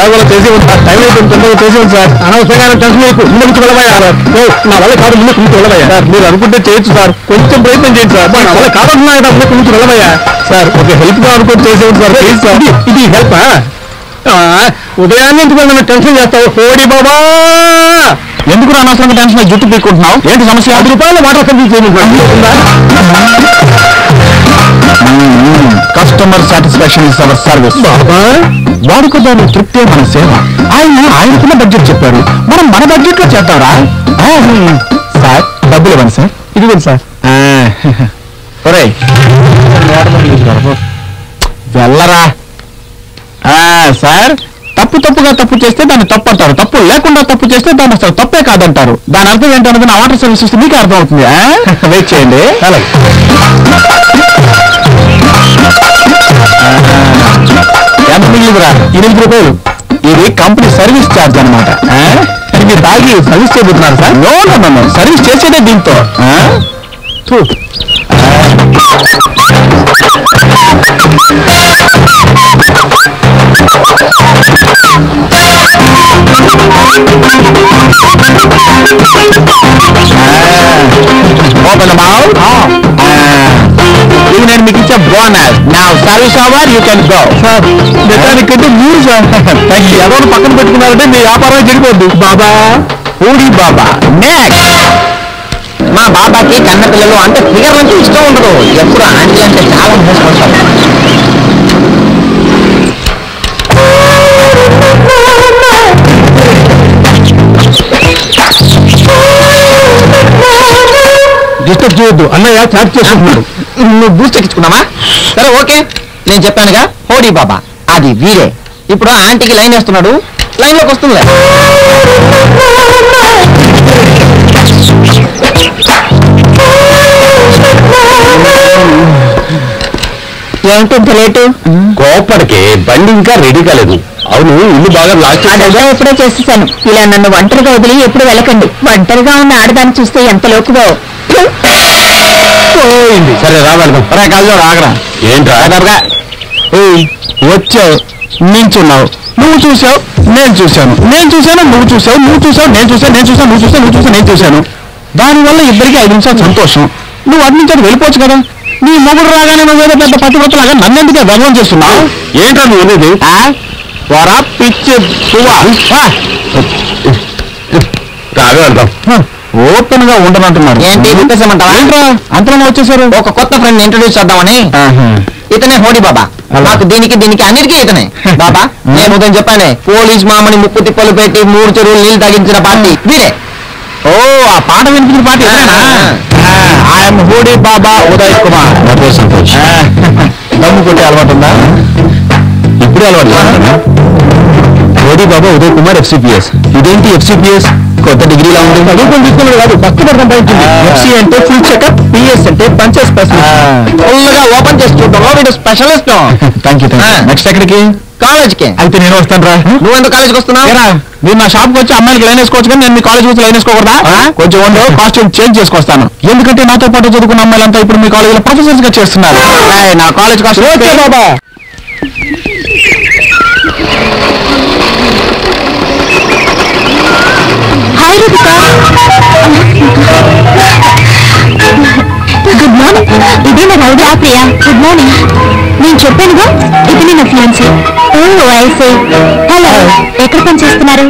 ఎలాగో చేసి టైం తొందరగా చేసి సార్. అనవసరంగా టెన్షన్ మీకు ముందు నుంచి వెళ్ళబోయా నా వల్ల కాదు ముందు నుంచి వెళ్ళబోయా. సార్ మీరు అనుకుంటే చేయొచ్చు సార్. కొంచెం ప్రయత్నం చేయండి సార్. నా వల్ల కావాలన్నా ముందు నుంచి వెళ్ళబోయా. సార్ ఒక హెల్ప్గా అనుకుంటే చేసేది సార్ సార్. ఇది- హెల్ప్ ఉదయాన్నే ఎందుకు నన్ను టెన్షన్ చేస్తావు? కోడి బాబా! ఎందుకు అనవసరంగా టెన్షన్ జుట్టు పీక్కుంటున్నావు? ఏంటి సమస్య? పది రూపాయలు water service customer satisfaction is our service వాడుక దాని తృప్తే మన సేవ. ఆయన ఆయనకున్న బడ్జెట్ చెప్పారు. మనం మన బడ్జెట్లో చేద్దాంరా. సార్ డబ్బులు ఇవ్వండి సార్. ఇదిగోండి సార్. ఒరే వెళ్ళరా. ఆ, సార్ తప్పు తప్పుగా తప్పు చేస్తే దాన్ని తప్పు అంటారు. తప్పు లేకుండా తప్పు చేస్తే దాన్ని అసలు తప్పే కాదంటారు. దాని అర్థం ఏంటన్నది నా వాటర్ సర్వీస్ ఇస్తే మీకు అర్థం అవుతుంది వెయిట్ చేయండి. ఎంత మిగిలిందిరా ఎనిమిది రూపాయలు. ఇది కంపెనీ సర్వీస్ ఛార్జ్ అనమాట ఇది తాగి సర్వీస్ చేయబోతున్నారు sir? No no no service చేసేదే దీంతో. ఓపెన్ ఇది నేను మీకు ఇచ్చే బోనస్. నా service over you can go sir mechanic అంటే మీరు సార్ ఎవరు పక్కన పెట్టుకున్నారంటే మీ వ్యాపారం చెడిపోద్ది. బాబా ఊడి బాబా. నెక్స్ట్ మా బాబాకి కన్న పిల్లలు అంటే ఫిగర్ నుంచి ఇష్టం ఉండదు. ఎప్పుడు ఆంటీ అంటే చాలా మోసుకుంటారు డిస్టర్బ్ చేయొద్దు. అన్నయ్య చాట్ చేసుకుంటున్నాడు నువ్వు బూస్ట్ ఎక్కించుకున్నావా సరే ఓకే. నేను చెప్పానుగా హోడీ బాబా. అది వీరే. ఇప్పుడు ఆంటీకి లైన్ వేస్తున్నాడు. లైన్లోకి వస్తుంది ఏంటి ఇంత లేటు? కోపడికి బండి ఇంకా రెడీ కాలేదు. అవును ఇల్లు బాగా అదగా ఎప్పుడో చేసేసాను. ఇలా నన్ను ఒంటరిగా వదిలి ఎప్పుడు వెళ్ళకండి. ఒంటరిగా ఉన్న ఆడదాన్ని చూస్తే ఎంత లోకువో. పోయింది. సరే రా వెళ్దాం. రా కాదు రాగరా ఏంట్రా? దగ్గరగా ఏయ్ వచ్చావు. నించున్నావు నువ్వు చూసావు నేను చూశాను. నేను చూశాను నువ్వు చూసావు నువ్వు చూసావు నేను చూసాను నేను చూసాను నువ్వు చూసావు నువ్వు చూసావు నేను చూశాను. దానివల్ల ఇద్దరికి ఐదు నిమిషాలు సంతోషం. నువ్వు అటు నుంచి వెళ్ళిపోవచ్చు కదా. నీ మొగుడు రాగానే నువ్వేదో పెద్ద పతివ్రతలాగా నన్నెందుకే గర్వం చేస్తున్నావు? ఏంటో నువ్వు అనేది? వరా పిచ్చి పువ్వా? రావే వెళ్దాం. ఓపెన్గా ఉండనంటున్నారు. ఏంటి? అంతలోనే వచ్చేసారు. ఒక కొత్త ఫ్రెండ్ ఇంట్రొడ్యూస్ చేద్దామని. ఇతనే హోడీ బాబా. నాకు దీనికి దీనికి అన్నిటికీ ఇతనే. బాబా నేను ఉదయం చెప్పానే పోలీస్ మామని ముప్పు తిప్పలు పెట్టి మూడు చెరువులు నీళ్ళు తగ్గించిన పార్టీ. వీరే ఓ ఆ పాట వినిపించిన పాట ఐఎమ్ హూడీ బాబా ఉదయ్ కుమార్. సంతోష్. దమ్ము కొట్టే అలవాటు ఉందా? ఇప్పుడే అలవాటు హోడీ బాబా ఉదయ్ కుమార్ ఎఫ్సిపిఎస్ ఇదేంటి ఎఫ్సిపిఎస్ కొత్త డిగ్రీలా ఉంది చదువుకొని తీసుకున్నాడు కాదు ఫస్ట్ పడతాం ఎఫ్సి అంటే ఫుల్ చెకప్ పిఎస్ అంటే పంచర్ స్పెషలిస్ట్ ఫుల్గా ఓపెన్ చేసి చూద్దాం. వీడు స్పెషలిస్ట్ థ్యాంక్ యూ నెక్స్ట్ ఎక్కడికి? కాలేజ్కి అయితే నేను వస్తాను రా. నువ్వు ఎందుకు కాలేజ్కి వస్తున్నావు? మీరు నా షాప్ వచ్చి అమ్మాయికి లైన్ వేసుకోవచ్చు కానీ నేను మీ కాలేజ్ వచ్చి లైన్ వేసుకోకూడదా? కొంచెం ఉండు కాస్ట్యూమ్ చేంజ్ చేసుకొస్తాను. ఎందుకంటే నాతో పాటు చదువుకున్న అమ్మాయిలంతా ఇప్పుడు మీ కాలేజీలో ప్రొఫెసర్స్గా చేస్తున్నారు. నా కాలేజ్ కాస్ట్యూమ్ బాబా. గుడ్ మార్నింగ్ నేను చెప్పానుగా ఇది నా ఫియాన్సీ ఓ ఐసే హలో ఎక్కడ పని చేస్తున్నారు?